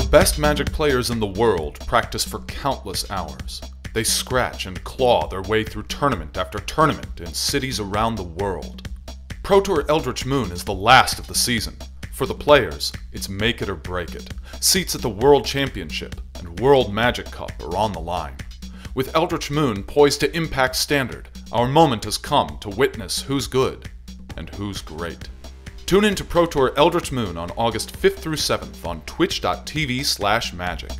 best Magic players in the world practice for countless hours. They scratch and claw their way through tournament after tournament in cities around the world. Pro Tour Eldritch Moon is the last of the season. For the players, it's make it or break it. Seats at the World Championship and World Magic Cup are on the line. With Eldritch Moon poised to impact standard, our moment has come to witness who's good and who's great. Tune in to Pro Tour Eldritch Moon on August 5th through 7th on twitch.tv slash magic.